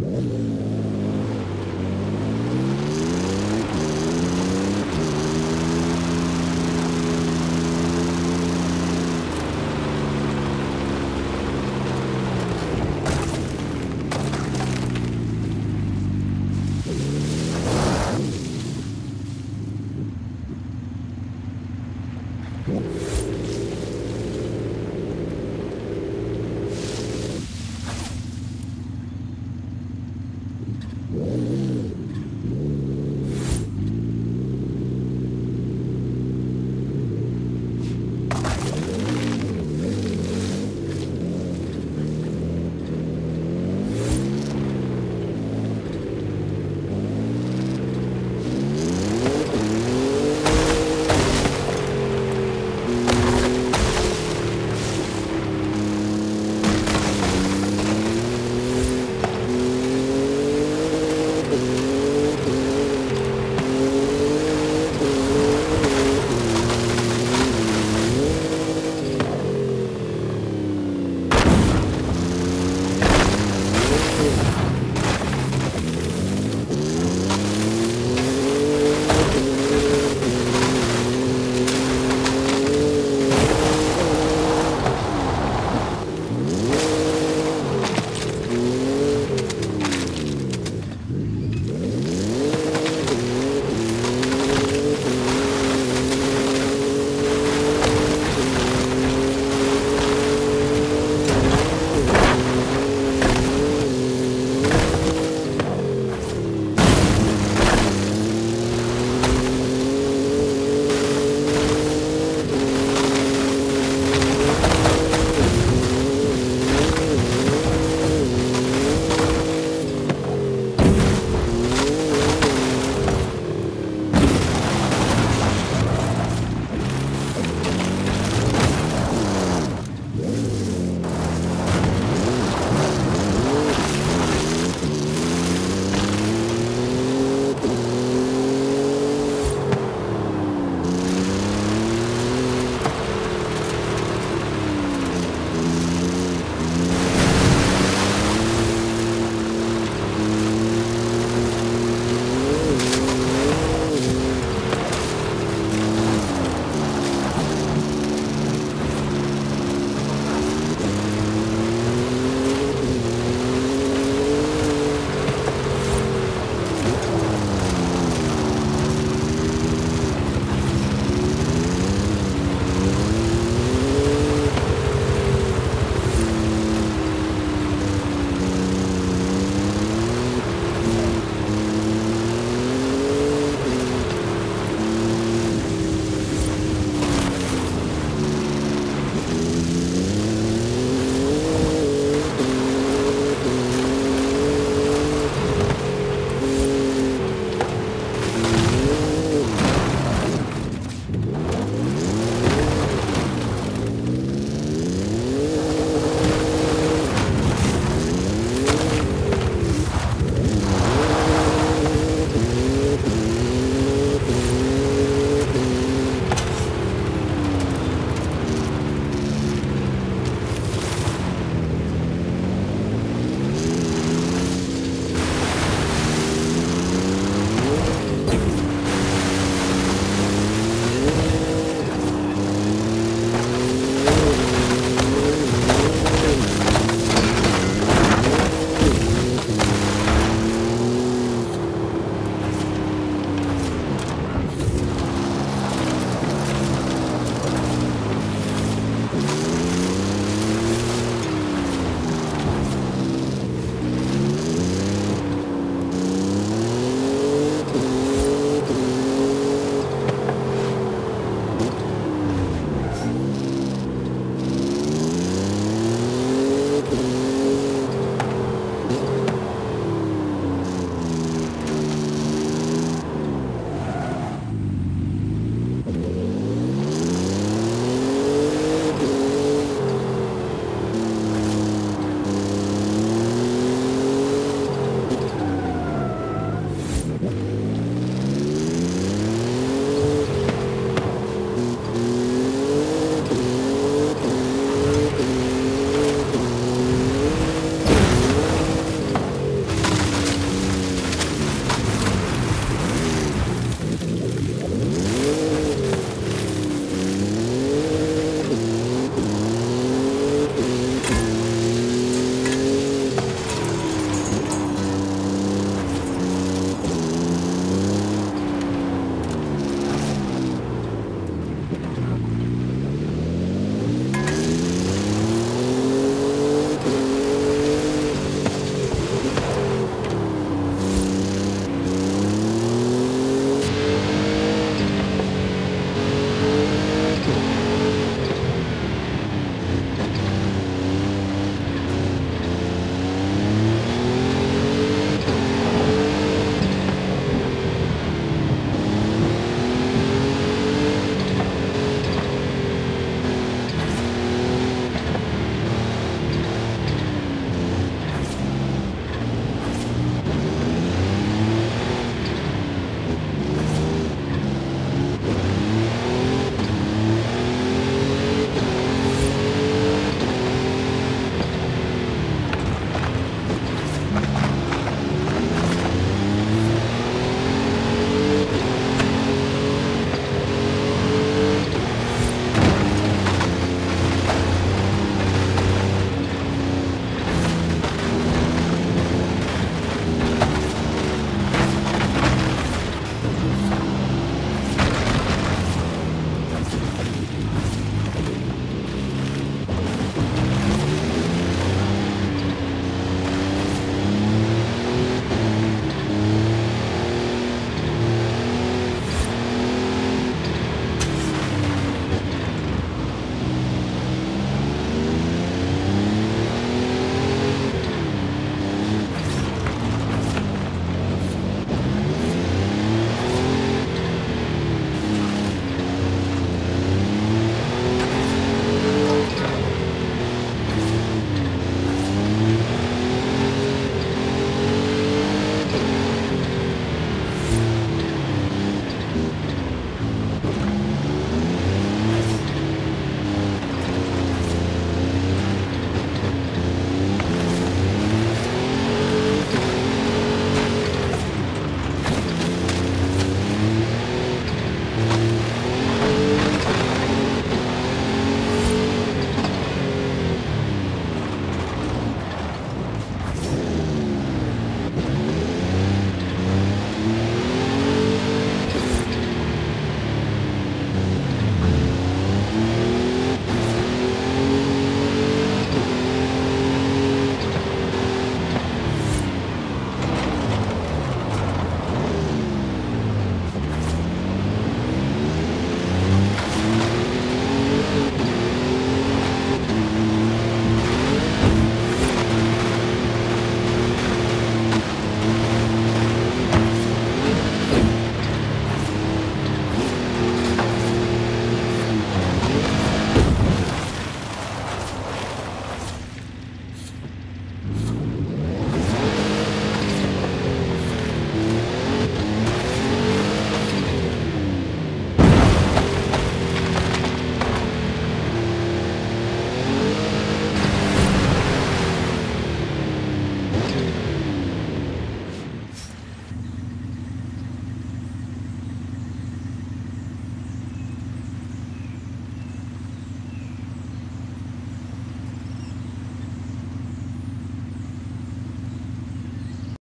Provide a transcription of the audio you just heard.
Amen.